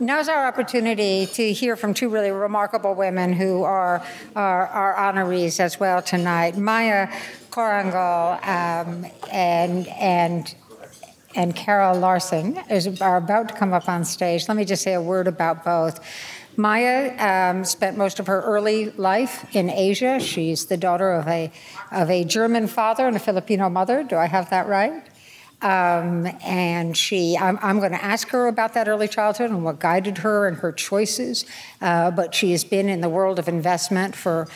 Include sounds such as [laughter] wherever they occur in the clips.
now's our opportunity to hear from two really remarkable women who are are honorees as well tonight. Maya Chorengel um, and and and Carol Larson is, are about to come up on stage. Let me just say a word about both. Maya um, spent most of her early life in Asia. She's the daughter of a of a German father and a Filipino mother. Do I have that right? Um, and she, I'm, I'm, going to ask her about that early childhood and what guided her and her choices. Uh, but she has been in the world of investment for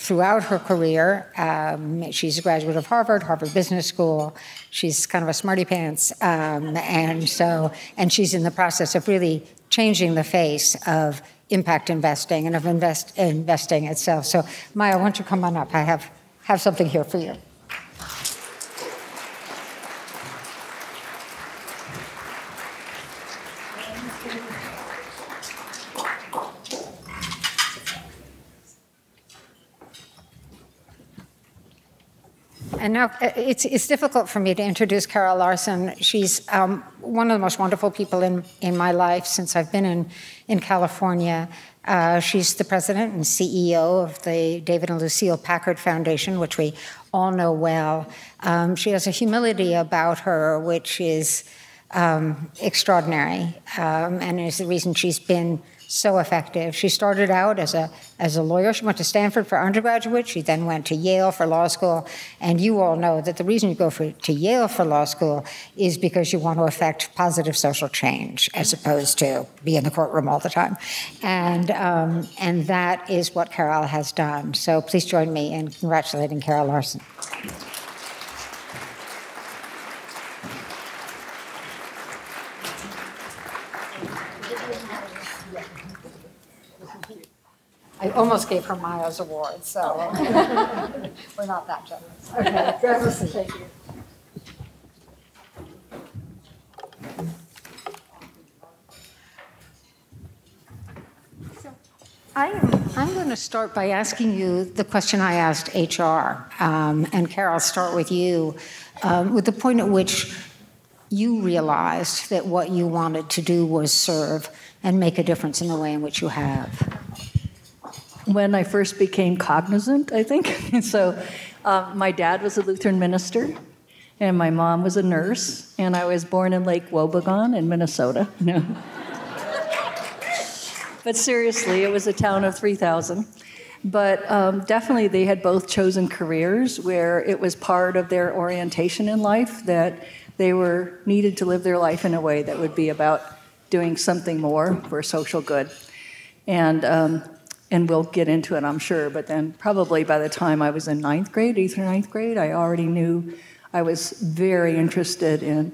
throughout her career. Um, she's a graduate of Harvard, Harvard Business School. She's kind of a smarty pants, um, and so and she's in the process of really changing the face of impact investing and of invest, investing itself. So, Maya, why don't you come on up? I have have something here for you. And now uh, it's, it's difficult for me to introduce Carol Larson. She's um, one of the most wonderful people in, in my life since I've been in, in California. Uh, she's the president and CEO of the David and Lucile Packard Foundation, which we all know well. Um, she has a humility about her, which is um, extraordinary, um, and is the reason she's been so effective. She started out as a as a lawyer. She went to Stanford for undergraduate. She then went to Yale for law school. And you all know that the reason you go for, to Yale for law school is because you want to affect positive social change, as opposed to be in the courtroom all the time. And um, and that is what Carol has done. So please join me in congratulating Carol Larson. I almost gave her Maya's award, so [laughs] we're not that generous. Okay, grab Thank you. I am, I'm going to start by asking you the question I asked HR. Um, and Carol, I'll start with you. Um, with the point at which you realized that what you wanted to do was serve and make a difference in the way in which you have when I first became cognizant, I think. [laughs] so uh, my dad was a Lutheran minister, and my mom was a nurse, and I was born in Lake Wobegon in Minnesota. [laughs] No. but seriously, it was a town of 3,000. But um, definitely, they had both chosen careers where it was part of their orientation in life that they were needed to live their life in a way that would be about doing something more for social good. And um, and we'll get into it, I'm sure. But then, probably by the time I was in ninth grade, eighth or ninth grade, I already knew I was very interested in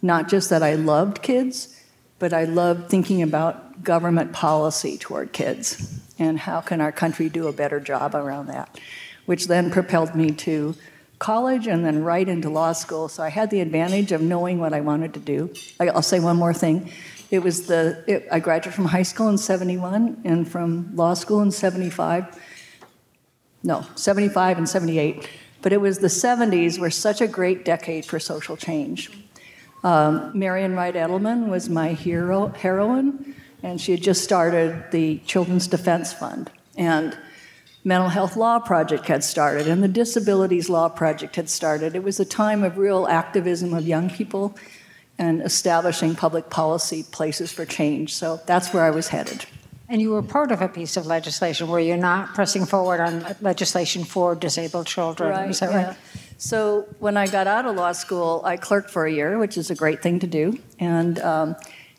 not just that I loved kids, but I loved thinking about government policy toward kids and how can our country do a better job around that, which then propelled me to college and then right into law school. So I had the advantage of knowing what I wanted to do. I'll say one more thing. It was the, it, I graduated from high school in 71 and from law school in 75. No, 75 and 78. But it was the 70s were such a great decade for social change. Um, Marian Wright Edelman was my hero, heroine, and she had just started the Children's Defense Fund. And Mental Health Law Project had started, and the Disabilities Law Project had started. It was a time of real activism of young people and establishing public policy places for change. So that's where I was headed. And you were part of a piece of legislation where you're not pressing forward on legislation for disabled children. Right, is that yeah. right? So when I got out of law school, I clerked for a year, which is a great thing to do, and um,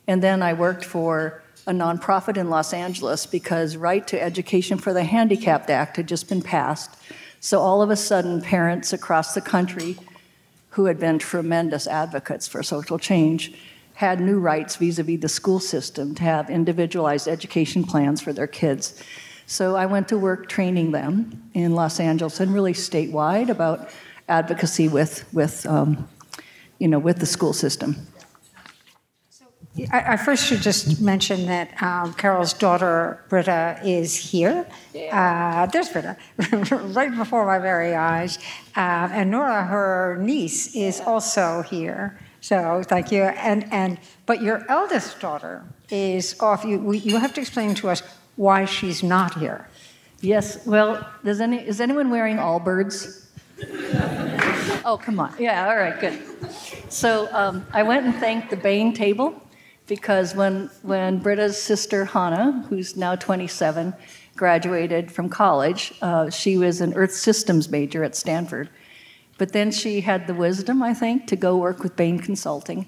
and then I worked for a nonprofit in Los Angeles because Right to Education for the Handicapped Act had just been passed. So all of a sudden, parents across the country who had been tremendous advocates for social change, had new rights vis a vis the school system to have individualized education plans for their kids. So I went to work training them in Los Angeles and really statewide about advocacy with, with, um, you know, with the school system. I, I, first should just mention that um, Carol's daughter, Britta, is here. Uh, there's Britta, [laughs] right before my very eyes. Uh, and Nora, her niece, is also here. So thank you. And and but your eldest daughter is off. You you have to explain to us why she's not here. Yes. Well, does any is anyone wearing Allbirds? [laughs] oh, come on. Yeah. All right. Good. So um, I went and thanked the Bain table because when when Britta's sister Hannah, who's now 27, graduated from college, uh, she was an Earth Systems major at Stanford. But then she had the wisdom, I think, to go work with Bain Consulting.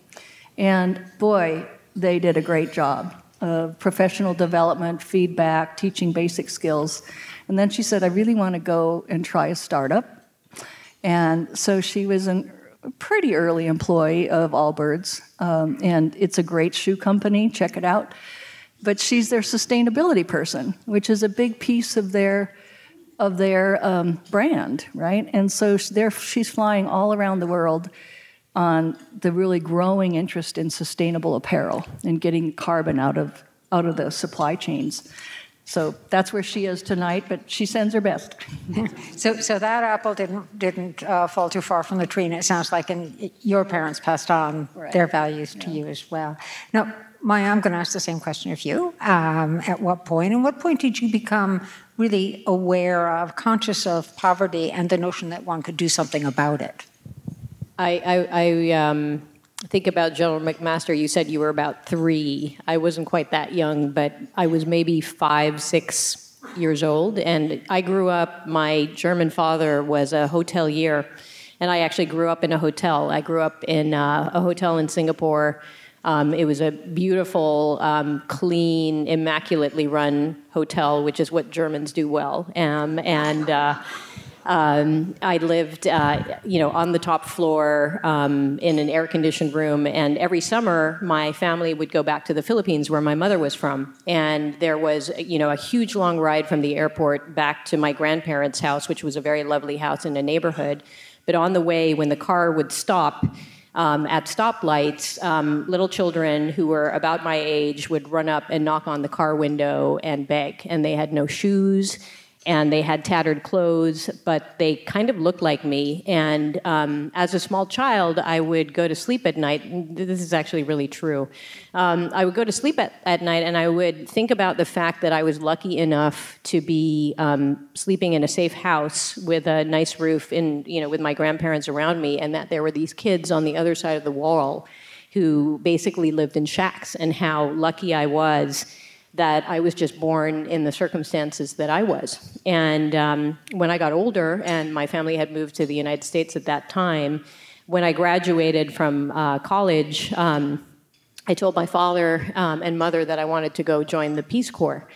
And boy, they did a great job of professional development, feedback, teaching basic skills. And then she said, I really want to go and try a startup. And so she was a pretty early employee of Allbirds. Um, and it's a great shoe company, check it out. But she's their sustainability person, which is a big piece of their of their um, brand, right? And so she's flying all around the world on the really growing interest in sustainable apparel and getting carbon out of out of the supply chains. So that's where she is tonight, but she sends her best. [laughs] so, so that apple didn't didn't uh, fall too far from the tree, and it sounds like and your parents passed on right. their values to you as well. Now, Maya, I'm going to ask the same question of you. Um, at what point, and what point did you become really aware of, conscious of poverty, and the notion that one could do something about it? I, I, I um, think about General McMaster. You said you were about three. I wasn't quite that young, but I was maybe five, six years old. And I grew up, my German father was a hotelier, and I actually grew up in a hotel. I grew up in uh, a hotel in Singapore. Um, it was a beautiful, um, clean, immaculately run hotel, which is what Germans do well. Um, and uh, um, I lived, uh, you know, on the top floor um, in an air-conditioned room, and every summer my family would go back to the Philippines, where my mother was from, and there was, you know, a huge long ride from the airport back to my grandparents' house, which was a very lovely house in a neighborhood. But on the way, when the car would stop, um, at stoplights, um, little children who were about my age would run up and knock on the car window and beg, and they had no shoes and they had tattered clothes, but they kind of looked like me. And um, as a small child, I would go to sleep at night. This is actually really true. Um, I would go to sleep at, at night and I would think about the fact that I was lucky enough to be um, sleeping in a safe house with a nice roof, in, you know, with my grandparents around me, and that there were these kids on the other side of the wall who basically lived in shacks, and how lucky I was that I was just born in the circumstances that I was. And um, when I got older, and my family had moved to the United States at that time, when I graduated from uh, college, um, I told my father um, and mother that I wanted to go join the Peace Corps.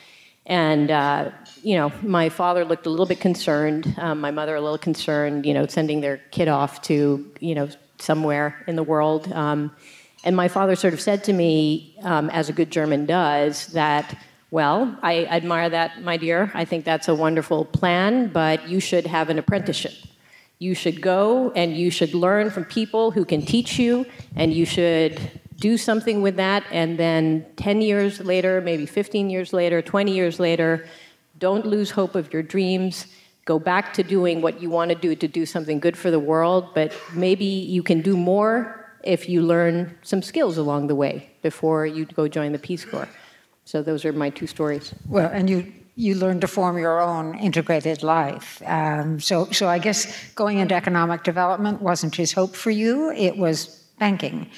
And, uh, you know, my father looked a little bit concerned, um, my mother a little concerned, you know, sending their kid off to, you know, somewhere in the world. And my father sort of said to me, um, as a good German does, that, well, I admire that, my dear. I think that's a wonderful plan, but you should have an apprenticeship. You should go and you should learn from people who can teach you, and you should do something with that. And then 10 years later, maybe 15 years later, 20 years later, don't lose hope of your dreams. Go back to doing what you want to do to do something good for the world, but maybe you can do more if you learn some skills along the way before you go join the Peace Corps. So those are my two stories. Well, and you you learn to form your own integrated life. Um, so so I guess going into economic development wasn't his hope for you. It was banking.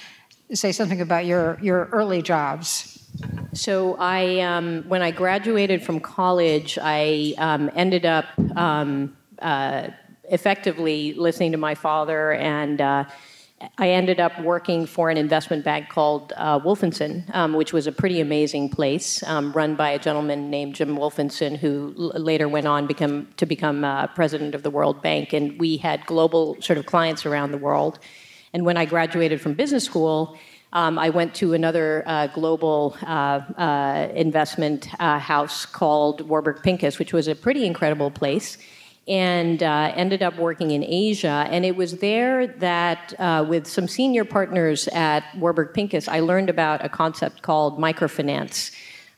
Say something about your your early jobs. So I, um, when I graduated from college, I um, ended up um, uh, effectively listening to my father and. Uh, I ended up working for an investment bank called uh, Wolfensohn, um, which was a pretty amazing place, um, run by a gentleman named Jim Wolfensohn, who later went on become, to become uh, president of the World Bank. And we had global sort of clients around the world. And when I graduated from business school, um, I went to another uh, global uh, uh, investment uh, house called Warburg Pincus, which was a pretty incredible place and uh, ended up working in Asia. And it was there that, uh, with some senior partners at Warburg Pincus, I learned about a concept called microfinance,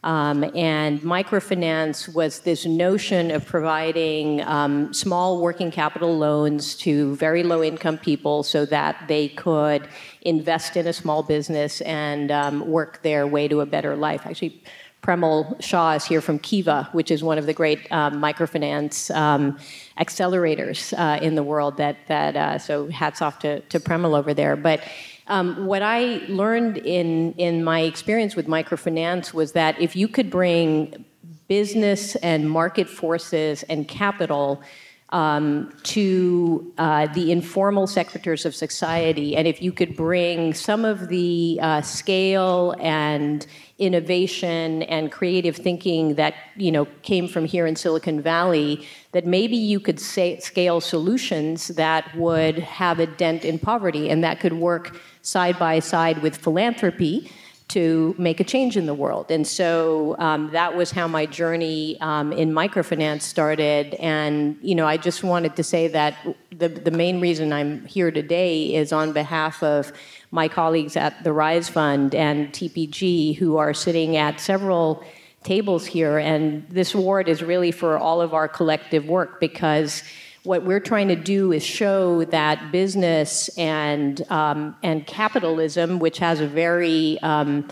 Um, and microfinance was this notion of providing um, small working capital loans to very low income people so that they could invest in a small business and um, work their way to a better life. Actually, Premal Shah is here from Kiva, which is one of the great um, microfinance um, accelerators uh, in the world. That that uh, so hats off to, to Premal over there. But um, what I learned in in my experience with microfinance was that if you could bring business and market forces and capital um, to uh, the informal sectors of society, and if you could bring some of the uh, scale and innovation and creative thinking that you know came from here in Silicon Valley, that maybe you could say, scale solutions that would have a dent in poverty, and that could work side by side with philanthropy to make a change in the world. And so um, that was how my journey um, in microfinance started. And you know, I just wanted to say that the the main reason I'm here today is on behalf of my colleagues at the Rise Fund and TPG, who are sitting at several tables here. And this award is really for all of our collective work because what we're trying to do is show that business and um, and capitalism, which has a very um,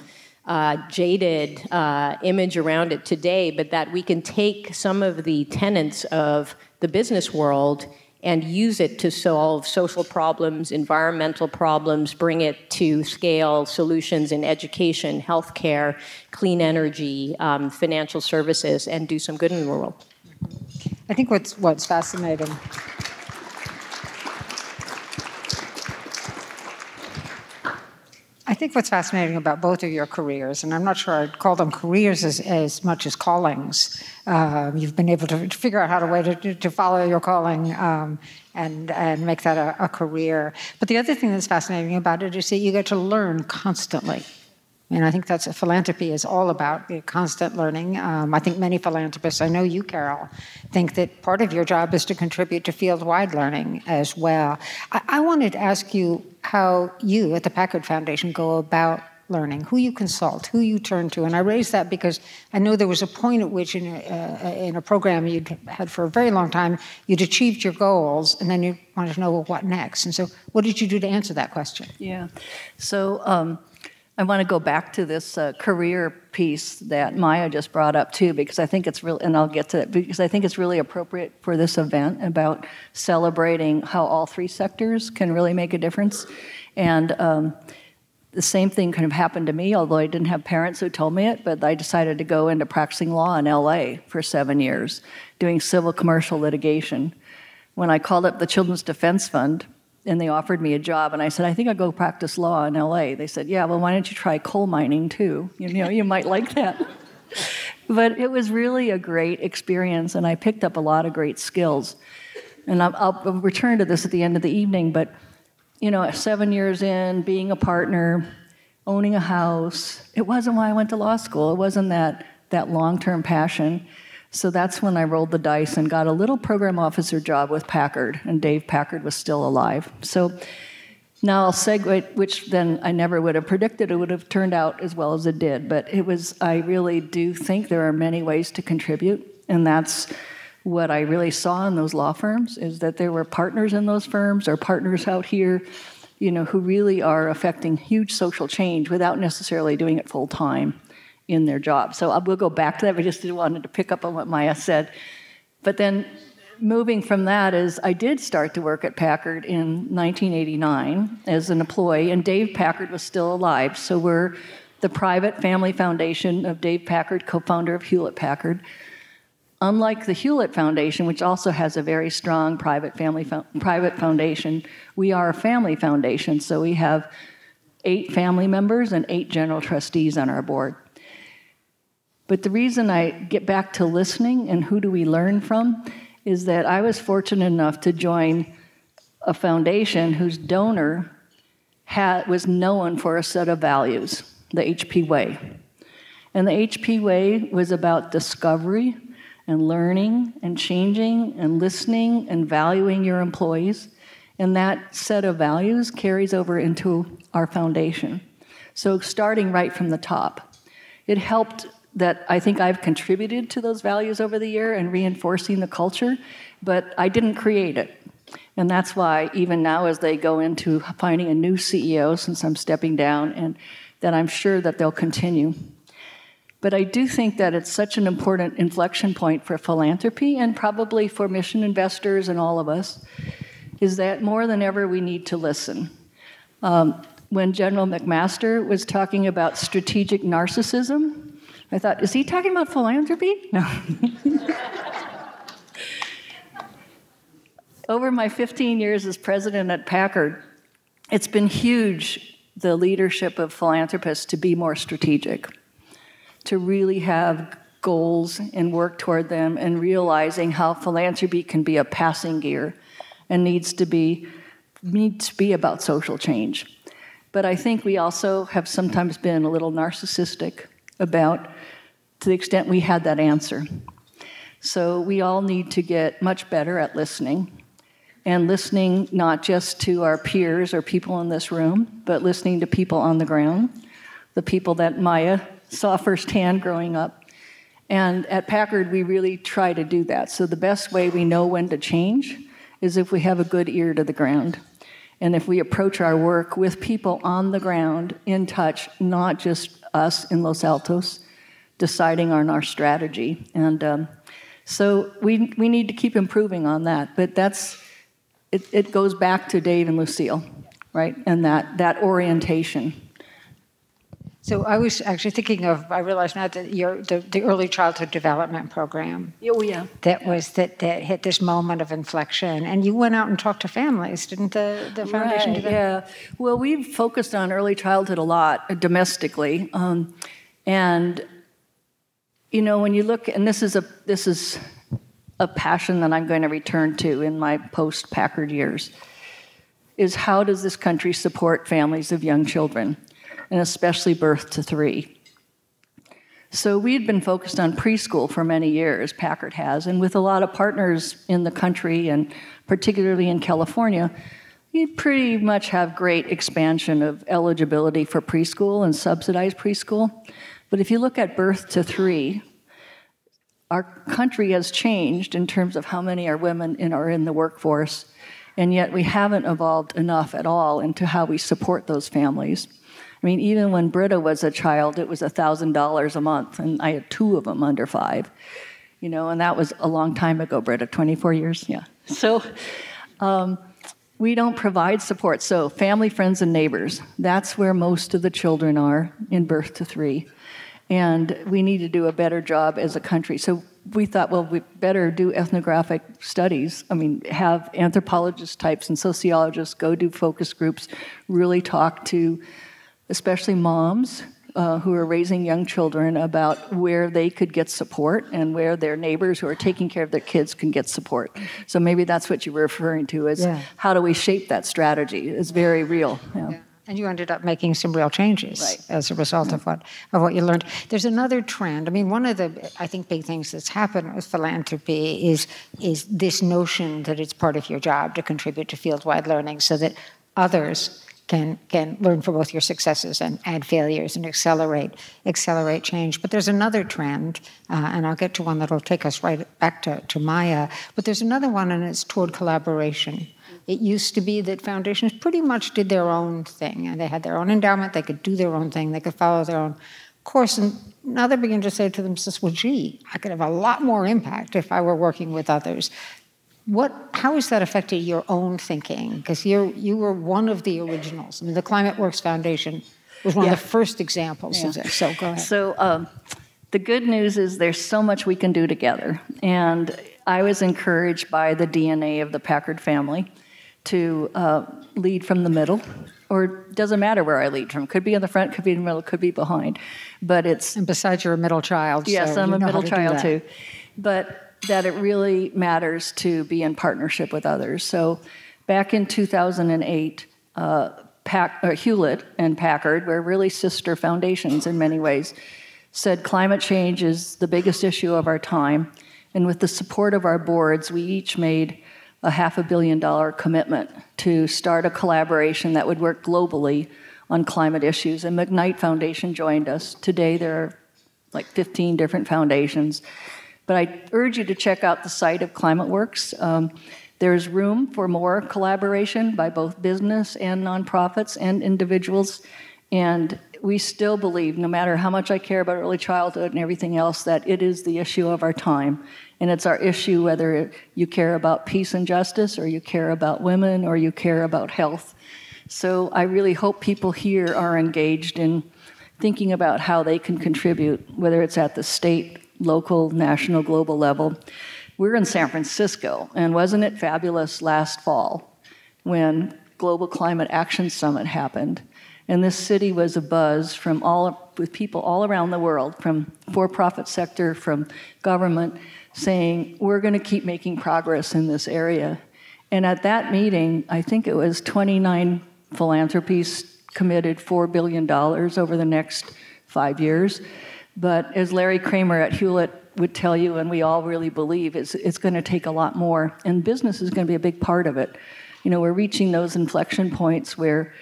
uh, jaded uh, image around it today, but that we can take some of the tenets of the business world and use it to solve social problems, environmental problems, bring it to scale solutions in education, healthcare, clean energy, um, financial services, and do some good in the world. I think what's what's fascinating. I think what's fascinating about both of your careers, and I'm not sure I'd call them careers as, as much as callings. Uh, you've been able to, to, figure out how to way to, to follow your calling um, and and make that a, a career. But the other thing that's fascinating about it is that you get to learn constantly. And I think that's what philanthropy is all about, constant learning. Um, I think many philanthropists, I know you, Carol, think that part of your job is to contribute to field-wide learning as well. I, I wanted to ask you how you at the Packard Foundation go about learning, who you consult, who you turn to. And I raise that because I know there was a point at which in a, uh, in a program you'd had for a very long time, you'd achieved your goals and then you wanted to know well, what next. And so what did you do to answer that question? Yeah. So um, I want to go back to this uh, career piece that Maya just brought up too, because I think it's real, and I'll get to it because I think it's really appropriate for this event about celebrating how all three sectors can really make a difference. And um, the same thing kind of happened to me, although I didn't have parents who told me it, but I decided to go into practicing law in LA for seven years, doing civil commercial litigation. When I called up the Children's Defense Fund, and they offered me a job and i said i think i'll go practice law in la they said yeah well why don't you try coal mining too? You know you might like that. [laughs] But it was really a great experience and i picked up a lot of great skills. And I'll, I'll return to this at the end of the evening but you know seven years in being a partner owning a house it wasn't why i went to law school. It wasn't that that long-term passion so that's when I rolled the dice and got a little program officer job with Packard, and Dave Packard was still alive. So now I'll segue, which then I never would have predicted it would have turned out as well as it did. But it was, I really do think there are many ways to contribute, and that's what I really saw in those law firms is that there were partners in those firms or partners out here, you know, who really are affecting huge social change without necessarily doing it full time in their job. So we'll go back to that. I just wanted to pick up on what Maya said. But then moving from that is I did start to work at Packard in 1989 as an employee, and Dave Packard was still alive. So we're the private family foundation of Dave Packard, co founder of Hewlett Packard. Unlike the Hewlett Foundation, which also has a very strong private family fo- private foundation, we are a family foundation. So we have eight family members and eight general trustees on our board. But the reason I get back to listening and who do we learn from is that I was fortunate enough to join a foundation whose donor had, was known for a set of values, the HP Way. And the HP Way was about discovery and learning and changing and listening and valuing your employees. And that set of values carries over into our foundation. So, starting right from the top, it helped that I think I've contributed to those values over the year and reinforcing the culture, but I didn't create it. And that's why, even now, as they go into finding a new CEO, since I'm stepping down, and that I'm sure that they'll continue. But I do think that it's such an important inflection point for philanthropy and probably for mission investors and all of us, is that more than ever we need to listen. Um, when General McMaster was talking about strategic narcissism, I thought, is he talking about philanthropy? No. [laughs] Over my 15 years as president at Packard, it's been huge the leadership of philanthropists to be more strategic, to really have goals and work toward them, and realizing how philanthropy can be a passing gear and needs to be needs to be about social change. But I think we also have sometimes been a little narcissistic about to the extent we had that answer. So we all need to get much better at listening and listening not just to our peers or people in this room, but listening to people on the ground, the people that Maya saw firsthand growing up. And at Packard, we really try to do that. So the best way we know when to change is if we have a good ear to the ground. And if we approach our work with people on the ground, in touch, not just us in Los Altos, deciding on our strategy. And um, so we, we need to keep improving on that. But that's, it, it goes back to Dave and Lucile, right? And that, that orientation. So I was actually thinking of, I realize now that your, the, the early childhood development program. Oh, yeah. That was, that, that hit this moment of inflection. And you went out and talked to families, didn't the, the foundation right, do that? Yeah. Well, we've focused on early childhood a lot uh, domestically. Um, and, you know, when you look, and this is a, this is a passion that I'm going to return to in my post Packard years, is how does this country support families of young children? and especially birth to three. So we had been focused on preschool for many years, Packard has, and with a lot of partners in the country and particularly in California, we pretty much have great expansion of eligibility for preschool and subsidized preschool. But if you look at birth to three, our country has changed in terms of how many are women are in the workforce, and yet we haven't evolved enough at all into how we support those families. I mean, even when Britta was a child, it was $1,000 a month, and I had two of them under five. You know, and that was a long time ago, Britta, 24 years? Yeah. So um, we don't provide support. So, family, friends, and neighbors, that's where most of the children are in birth to three. And we need to do a better job as a country. So we thought, well, we better do ethnographic studies. I mean, have anthropologist types and sociologists go do focus groups, really talk to especially moms uh, who are raising young children about where they could get support and where their neighbors who are taking care of their kids can get support. So maybe that's what you were referring to is yeah. how do we shape that strategy? It's very real. Yeah. Yeah. And you ended up making some real changes right. as a result of what of what you learned. There's another trend. I mean, one of the I think big things that's happened with philanthropy is is this notion that it's part of your job to contribute to field-wide learning, so that others can can learn from both your successes and, and failures and accelerate accelerate change. But there's another trend, uh, and I'll get to one that'll take us right back to, to Maya. But there's another one, and it's toward collaboration. It used to be that foundations pretty much did their own thing, and they had their own endowment. They could do their own thing. They could follow their own course. And now they begin to say to themselves, "Well, gee, I could have a lot more impact if I were working with others." What, how has that affected your own thinking? Because you you were one of the originals. I mean, the ClimateWorks Foundation was one yeah. of the first examples yeah. of this. So go ahead. So um, the good news is there's so much we can do together, and I was encouraged by the DNA of the Packard family to uh, lead from the middle, or doesn't matter where I lead from. Could be in the front, could be in the middle, could be behind, but it's. And besides, you're a middle child. Yes, so I'm a middle child too, but that it really matters to be in partnership with others. So back in 2008, uh, Pack, uh, Hewlett and Packard were really sister foundations in many ways, said climate change is the biggest issue of our time. And with the support of our boards, we each made a half a billion dollar commitment to start a collaboration that would work globally on climate issues. And McKnight Foundation joined us. Today, there are like 15 different foundations. But I urge you to check out the site of ClimateWorks. Um, there's room for more collaboration by both business and nonprofits and individuals. And we still believe, no matter how much I care about early childhood and everything else, that it is the issue of our time. And it's our issue whether you care about peace and justice, or you care about women, or you care about health. So I really hope people here are engaged in thinking about how they can contribute, whether it's at the state, local, national, global level. We're in San Francisco, and wasn't it fabulous last fall when Global Climate Action Summit happened? And this city was abuzz from all with people all around the world, from for-profit sector, from government, saying we're going to keep making progress in this area. And at that meeting, I think it was 29 philanthropies committed $4 billion over the next five years. But as Larry Kramer at Hewlett would tell you, and we all really believe, it's, it's going to take a lot more. And business is going to be a big part of it. You know, we're reaching those inflection points where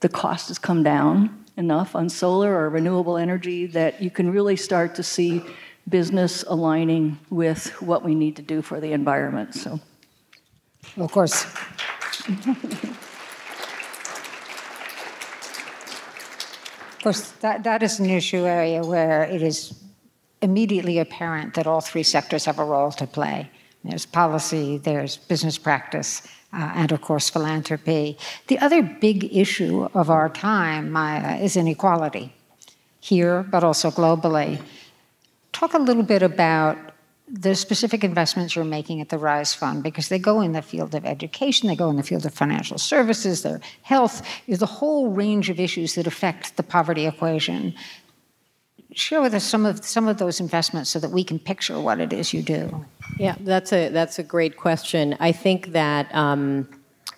the cost has come down enough on solar or renewable energy that you can really start to see business aligning with what we need to do for the environment. So, of course. [laughs] course, that, that is an issue area where it is immediately apparent that all three sectors have a role to play. There's policy, there's business practice, uh, and of course philanthropy. The other big issue of our time, Maya, is inequality here, but also globally. Talk a little bit about the specific investments you're making at the Rise Fund, because they go in the field of education, they go in the field of financial services, their health, is a whole range of issues that affect the poverty equation. Share with us some of some of those investments so that we can picture what it is you do. Yeah, that's a that's a great question. I think that. Um,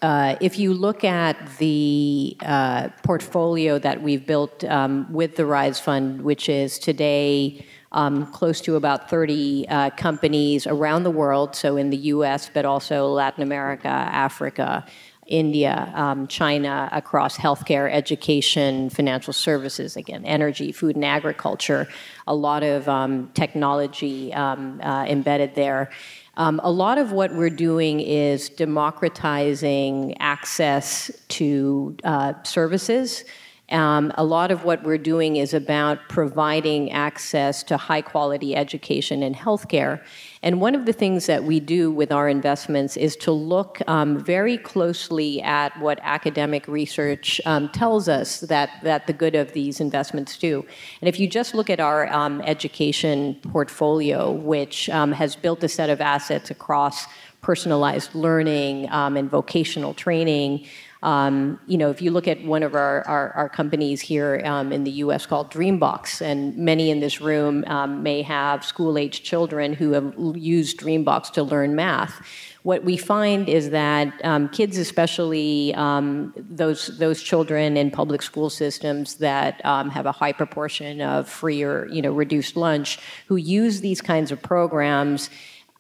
uh, if you look at the uh, portfolio that we've built um, with the Rise Fund, which is today um, close to about 30 uh, companies around the world, so in the US, but also Latin America, Africa, India, um, China, across healthcare, education, financial services, again, energy, food and agriculture, a lot of um, technology um, uh, embedded there. Um, a lot of what we're doing is democratizing access to uh, services. Um, a lot of what we're doing is about providing access to high quality education and healthcare. And one of the things that we do with our investments is to look um, very closely at what academic research um, tells us that, that the good of these investments do. And if you just look at our um, education portfolio, which um, has built a set of assets across personalized learning um, and vocational training, um, you know, if you look at one of our, our, our companies here um, in the US called Dreambox, and many in this room um, may have school age children who have used Dreambox to learn math. What we find is that um, kids, especially um, those, those children in public school systems that um, have a high proportion of free or you know, reduced lunch, who use these kinds of programs,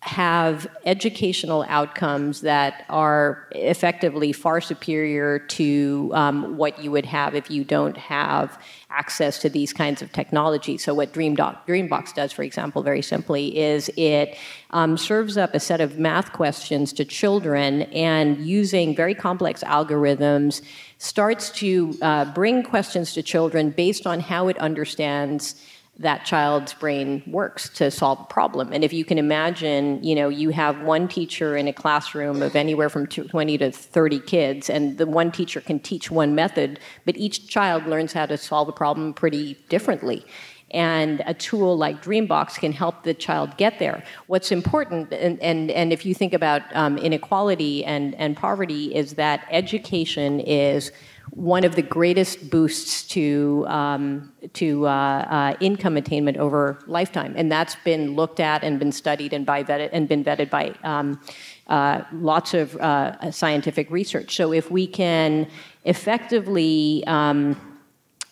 have educational outcomes that are effectively far superior to um, what you would have if you don't have access to these kinds of technology. So, what Dream Dreambox does, for example, very simply, is it um, serves up a set of math questions to children and using very complex algorithms starts to uh, bring questions to children based on how it understands that child's brain works to solve a problem. And if you can imagine, you know, you have one teacher in a classroom of anywhere from 20 to 30 kids, and the one teacher can teach one method, but each child learns how to solve a problem pretty differently. And a tool like Dreambox can help the child get there. What's important, and, and, and if you think about um, inequality and, and poverty, is that education is one of the greatest boosts to um, to uh, uh, income attainment over lifetime, and that's been looked at and been studied and by vetted and been vetted by um, uh, lots of uh, scientific research. So if we can effectively um,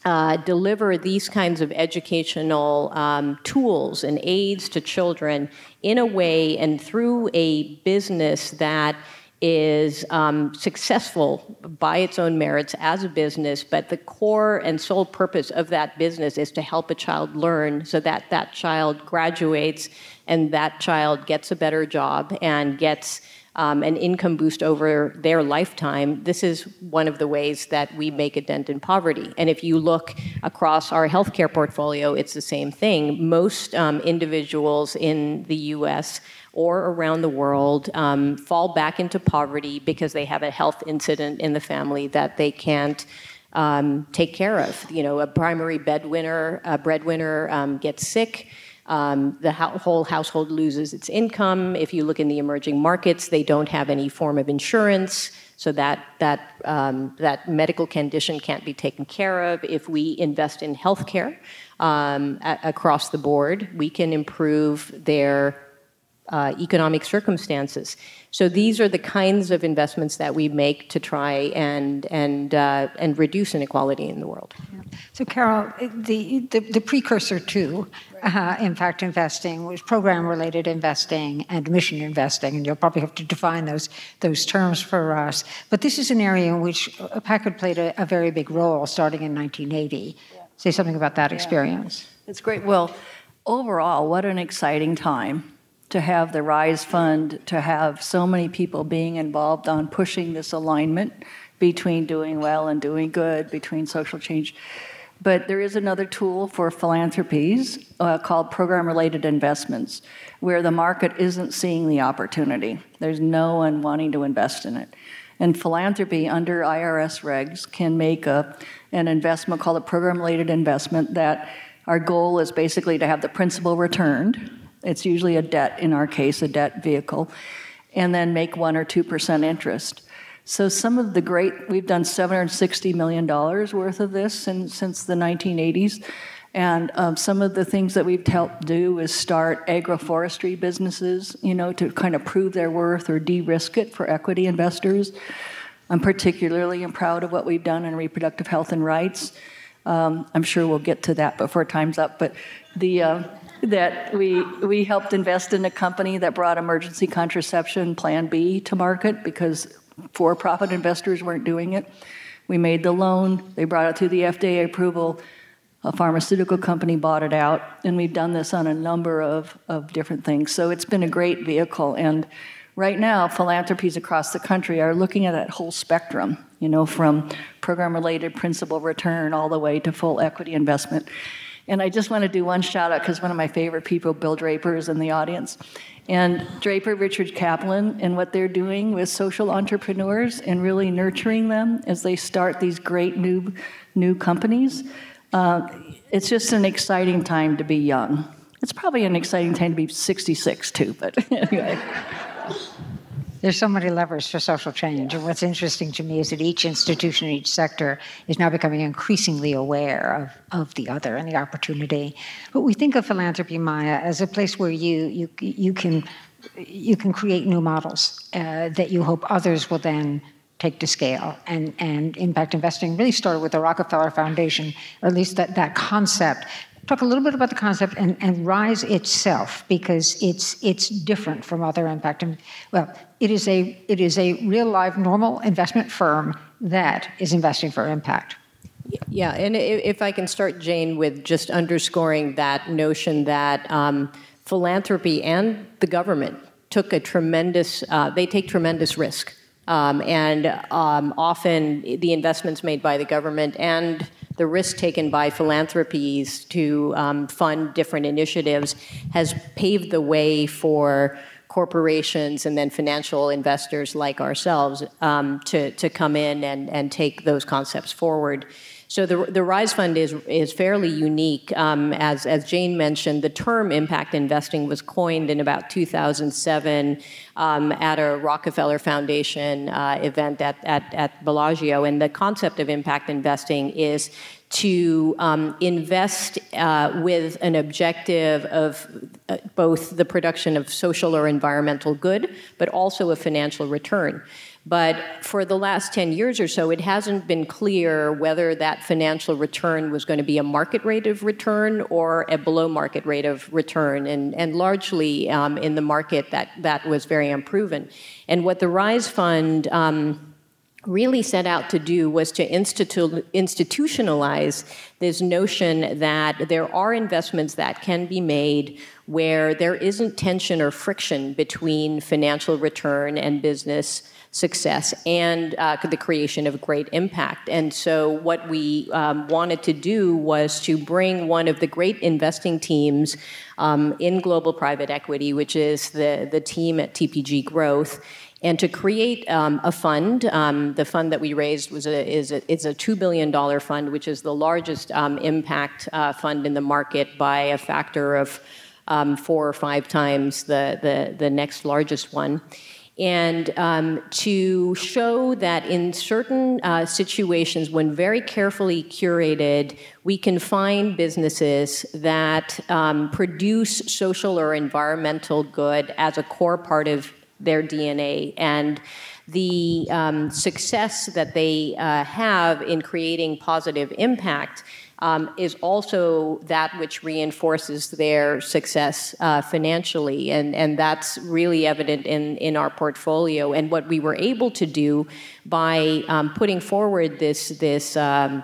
uh, deliver these kinds of educational um, tools and aids to children in a way and through a business that is um, successful by its own merits as a business, but the core and sole purpose of that business is to help a child learn so that that child graduates and that child gets a better job and gets um, an income boost over their lifetime, this is one of the ways that we make a dent in poverty. And if you look across our healthcare portfolio, it's the same thing. Most um, individuals in the US or around the world um, fall back into poverty because they have a health incident in the family that they can't um, take care of. You know, a primary breadwinner, a breadwinner um, gets sick um, the ho- whole household loses its income. If you look in the emerging markets, they don't have any form of insurance, so that that um, that medical condition can't be taken care of. If we invest in healthcare um, a- across the board, we can improve their uh, economic circumstances. So these are the kinds of investments that we make to try and and uh, and reduce inequality in the world. So, Carol, the, the, the precursor to uh, fact, investing was program related investing and mission investing, and you'll probably have to define those, those terms for us. But this is an area in which Packard played a, a very big role starting in 1980. Yeah. Say something about that yeah. experience. It's great. Well, overall, what an exciting time to have the RISE Fund, to have so many people being involved on pushing this alignment between doing well and doing good, between social change. But there is another tool for philanthropies uh, called program related investments, where the market isn't seeing the opportunity. There's no one wanting to invest in it. And philanthropy under IRS regs can make a, an investment called a program related investment that our goal is basically to have the principal returned. It's usually a debt, in our case, a debt vehicle, and then make 1 or 2% interest. So some of the great, we've done $760 million worth of this in, since the 1980s. And um, some of the things that we've helped do is start agroforestry businesses, you know, to kind of prove their worth or de-risk it for equity investors. I'm particularly proud of what we've done in reproductive health and rights. Um, I'm sure we'll get to that before time's up, but the uh, that we we helped invest in a company that brought emergency contraception Plan B to market because for profit investors weren't doing it. We made the loan, they brought it through the FDA approval, a pharmaceutical company bought it out, and we've done this on a number of, of different things. So it's been a great vehicle. And right now, philanthropies across the country are looking at that whole spectrum, you know, from program related principal return all the way to full equity investment. And I just want to do one shout out because one of my favorite people, Bill Draper, is in the audience. And Draper Richard Kaplan and what they're doing with social entrepreneurs and really nurturing them as they start these great new, new companies. Uh, it's just an exciting time to be young. It's probably an exciting time to be 66 too, but [laughs] anyway. There's so many levers for social change. And what's interesting to me is that each institution, each sector is now becoming increasingly aware of, of the other and the opportunity. But we think of philanthropy, Maya, as a place where you, you, you, can, you can create new models uh, that you hope others will then take to scale. And, and impact investing really started with the Rockefeller Foundation, or at least that, that concept talk a little bit about the concept and, and rise itself because it's it's different from other impact. And well it is a it is a real live normal investment firm that is investing for impact. Yeah and if i can start jane with just underscoring that notion that um, philanthropy and the government took a tremendous uh, they take tremendous risk. Um, and um, often the investments made by the government and the risk taken by philanthropies to um, fund different initiatives has paved the way for corporations and then financial investors like ourselves um, to, to come in and, and take those concepts forward. So the, the RISE Fund is, is fairly unique. Um, as, as Jane mentioned, the term impact investing was coined in about 2007 um, at a Rockefeller Foundation uh, event at, at, at Bellagio. And the concept of impact investing is to um, invest uh, with an objective of uh, both the production of social or environmental good, but also a financial return. But for the last 10 years or so, it hasn't been clear whether that financial return was going to be a market rate of return or a below market rate of return. And, and largely um, in the market, that, that was very unproven. And what the RISE Fund um, really set out to do was to institu- institutionalize this notion that there are investments that can be made where there isn't tension or friction between financial return and business success and uh, the creation of great impact. And so, what we um, wanted to do was to bring one of the great investing teams um, in global private equity, which is the, the team at TPG Growth. And to create um, a fund, um, the fund that we raised was a, is a, it's a $2 billion fund, which is the largest um, impact uh, fund in the market by a factor of um, four or five times the, the, the next largest one and um, to show that in certain uh, situations, when very carefully curated, we can find businesses that um, produce social or environmental good as a core part of their DNA. And the um, success that they uh, have in creating positive impact um, is also that which reinforces their success uh, financially. And, and that's really evident in, in our portfolio. And what we were able to do by um, putting forward this, this um,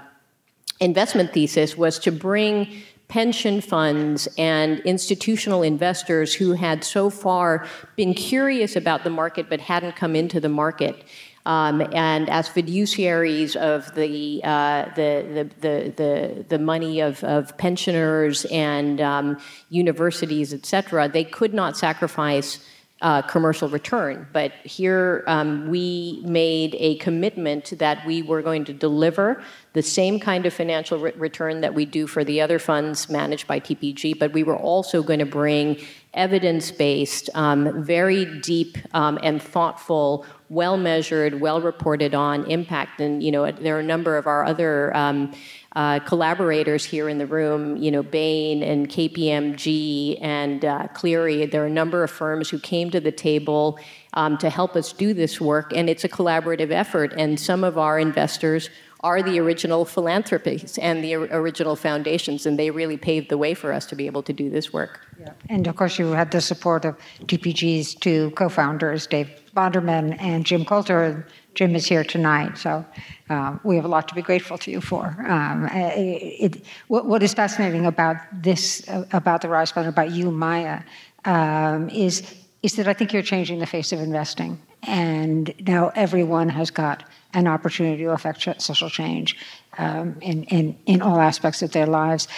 investment thesis was to bring pension funds and institutional investors who had so far been curious about the market but hadn't come into the market um, and as fiduciaries of the, uh, the, the, the, the, the, money of, of pensioners and um, universities, et cetera, they could not sacrifice uh, commercial return. But here um, we made a commitment that we were going to deliver the same kind of financial re- return that we do for the other funds managed by TPG, but we were also going to bring evidence based, um, very deep um, and thoughtful well measured, well reported on impact. And you know, there are a number of our other um, uh, collaborators here in the room. You know, Bain and KPMG and uh, Cleary. There are a number of firms who came to the table um, to help us do this work, and it's a collaborative effort. And some of our investors are the original philanthropies and the original foundations, and they really paved the way for us to be able to do this work. Yeah. And of course, you had the support of TPG's two co founders, Dave Bonderman and Jim Coulter. Jim is here tonight, so um, we have a lot to be grateful to you for. Um, it, what, what is fascinating about this, uh, about the Rise Fund, about you, Maya, um, is is that I think you're changing the face of investing, and now everyone has got an opportunity to affect social change um, in, in, in all aspects of their lives.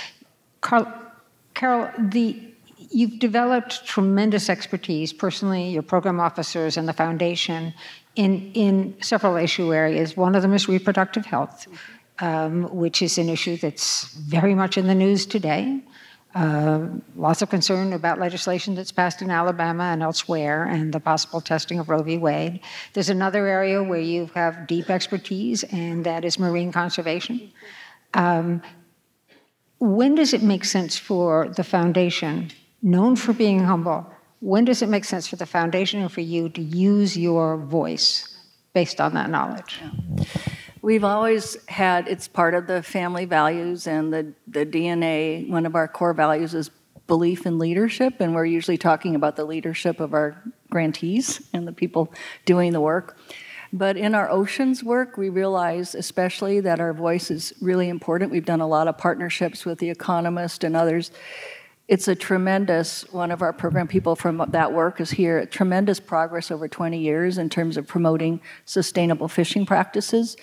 Carl, Carol, the, you've developed tremendous expertise personally, your program officers, and the foundation in, in several issue areas. One of them is reproductive health, um, which is an issue that's very much in the news today. Uh, lots of concern about legislation that's passed in Alabama and elsewhere and the possible testing of Roe v. Wade. There's another area where you have deep expertise, and that is marine conservation. Um, when does it make sense for the foundation, known for being humble, when does it make sense for the foundation and for you to use your voice based on that knowledge? Yeah. We've always had, it's part of the family values and the, the DNA. One of our core values is belief in leadership, and we're usually talking about the leadership of our grantees and the people doing the work. But in our oceans work, we realize especially that our voice is really important. We've done a lot of partnerships with The Economist and others. It's a tremendous, one of our program people from that work is here, tremendous progress over 20 years in terms of promoting sustainable fishing practices.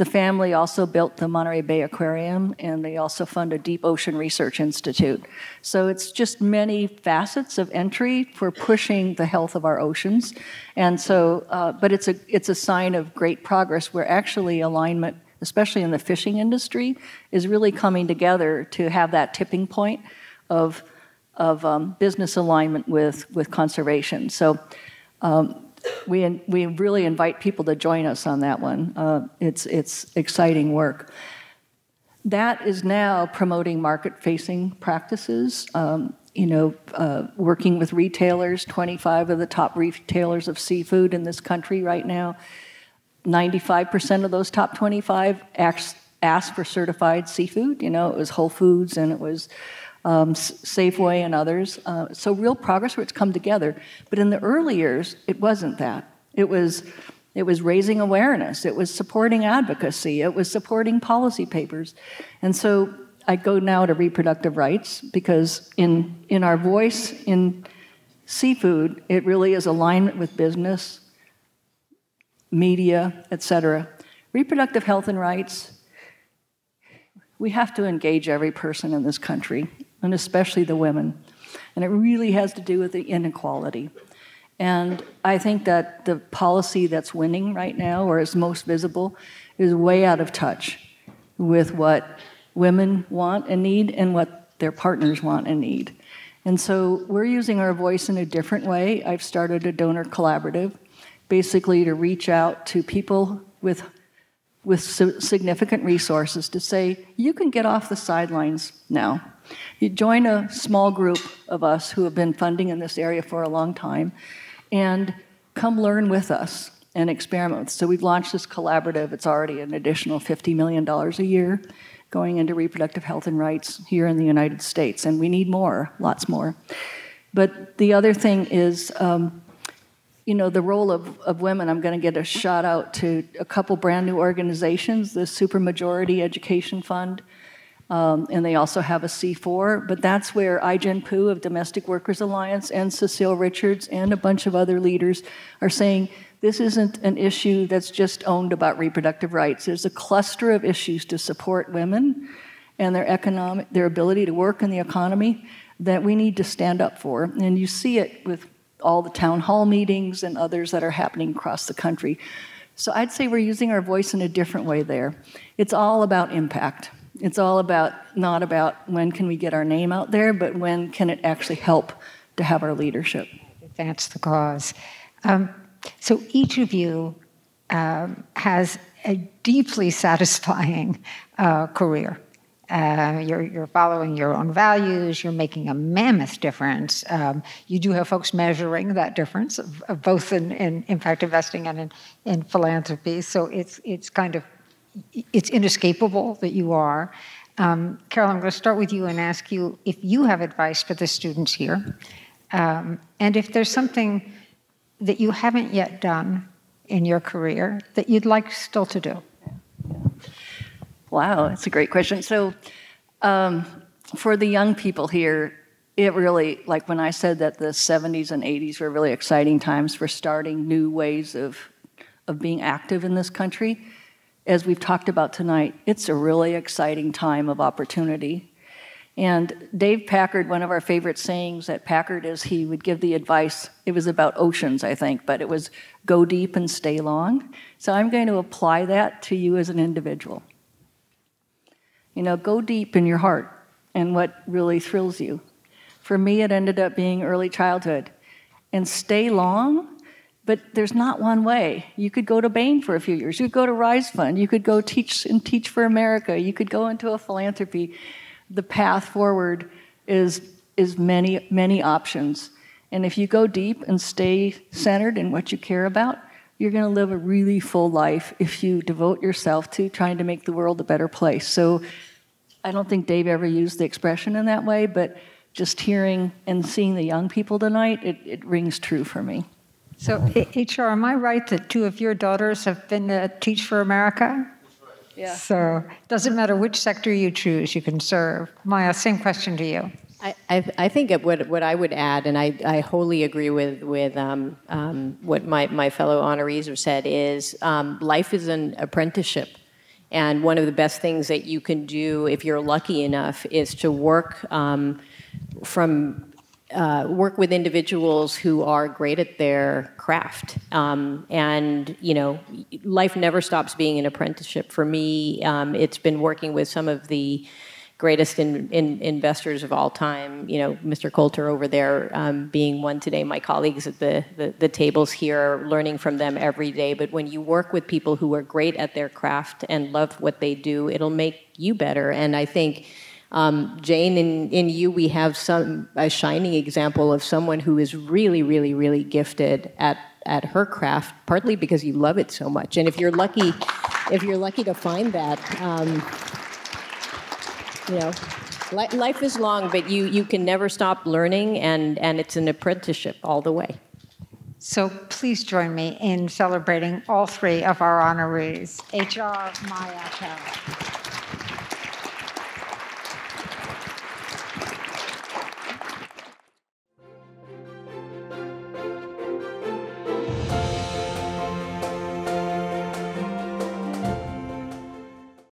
The family also built the Monterey Bay Aquarium, and they also fund a Deep Ocean Research Institute. So it's just many facets of entry for pushing the health of our oceans. And so, uh, but it's a it's a sign of great progress where actually alignment, especially in the fishing industry, is really coming together to have that tipping point of of um, business alignment with with conservation. So. Um, we, we really invite people to join us on that one. Uh, it's, it's exciting work. That is now promoting market-facing practices, um, you know, uh, working with retailers, 25 of the top retailers of seafood in this country right now. 95% of those top 25 asked, asked for certified seafood. You know, it was Whole Foods and it was um, Safeway and others. Uh, so real progress where it's come together. But in the early years, it wasn't that. It was it was raising awareness. It was supporting advocacy. It was supporting policy papers. And so I go now to reproductive rights because in in our voice in seafood, it really is alignment with business, media, etc. Reproductive health and rights. We have to engage every person in this country and especially the women. And it really has to do with the inequality. And I think that the policy that's winning right now, or is most visible, is way out of touch with what women want and need and what their partners want and need. And so we're using our voice in a different way. I've started a donor collaborative, basically to reach out to people with, with significant resources to say, you can get off the sidelines now. You join a small group of us who have been funding in this area for a long time and come learn with us and experiment. So we've launched this collaborative. It's already an additional $50 million a year going into reproductive health and rights here in the United States. And we need more, lots more. But the other thing is, um, you know, the role of, of women. I'm going to get a shout out to a couple brand new organizations the Supermajority Education Fund um, and they also have a C4, but that's where Ai-jen Poo of Domestic Workers Alliance and Cecile Richards and a bunch of other leaders are saying this isn't an issue that's just owned about reproductive rights. There's a cluster of issues to support women and their economic, their ability to work in the economy that we need to stand up for. And you see it with all the town hall meetings and others that are happening across the country. So I'd say we're using our voice in a different way there. It's all about impact. It's all about not about when can we get our name out there, but when can it actually help to have our leadership. Advance the cause. Um, so each of you um, has a deeply satisfying uh, career. Uh, you're, you're, following your own values. You're making a mammoth difference. Um, you do have folks measuring that difference, of, of both in, in, impact investing and in, in philanthropy. So it's it's kind of it's inescapable that you are. Um, Carol, I'm going to start with you and ask you if you have advice for the students here, um, and if there's something that you haven't yet done in your career that you'd like still to do. Wow, that's a great question. So, um, for the young people here, it really, like when I said that the 70s and 80s were really exciting times for starting new ways of, of being active in this country as we've talked about tonight, it's a really exciting time of opportunity. And Dave Packard, one of our favorite sayings at Packard is he would give the advice, it was about oceans, I think, but it was go deep and stay long. So I'm going to apply that to you as an individual. You know, go deep in your heart and what really thrills you. For me, it ended up being early childhood. And stay long but there's not one way. You could go to Bain for a few years. You could go to Rise Fund. You could go teach and teach for America. You could go into a philanthropy. The path forward is, is many, many options. And if you go deep and stay centered in what you care about, you're going to live a really full life if you devote yourself to trying to make the world a better place. So I don't think Dave ever used the expression in that way, but just hearing and seeing the young people tonight, it, it rings true for me. So, HR, am I right that two of your daughters have been to Teach for America? Yeah. So, doesn't matter which sector you choose, you can serve. Maya, same question to you. I, I, I think what, what I would add, and I, I wholly agree with, with um, um, what my, my fellow honorees have said, is um, life is an apprenticeship. And one of the best things that you can do if you're lucky enough is to work um, from uh, work with individuals who are great at their craft. Um, and, you know, life never stops being an apprenticeship. For me, um, it's been working with some of the greatest in, in investors of all time. You know, Mr. Coulter over there um, being one today. My colleagues at the, the the tables here, learning from them every day. But when you work with people who are great at their craft and love what they do, it'll make you better. And I think. Um, Jane, in, in you, we have some a shining example of someone who is really, really, really gifted at at her craft, partly because you love it so much. And if you're lucky, if you're lucky to find that, um, you know, li- life is long, but you you can never stop learning, and and it's an apprenticeship all the way. So please join me in celebrating all three of our honorees. HR Maya Carol.